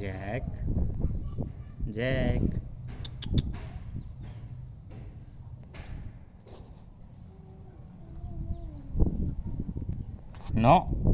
Jack Jack No.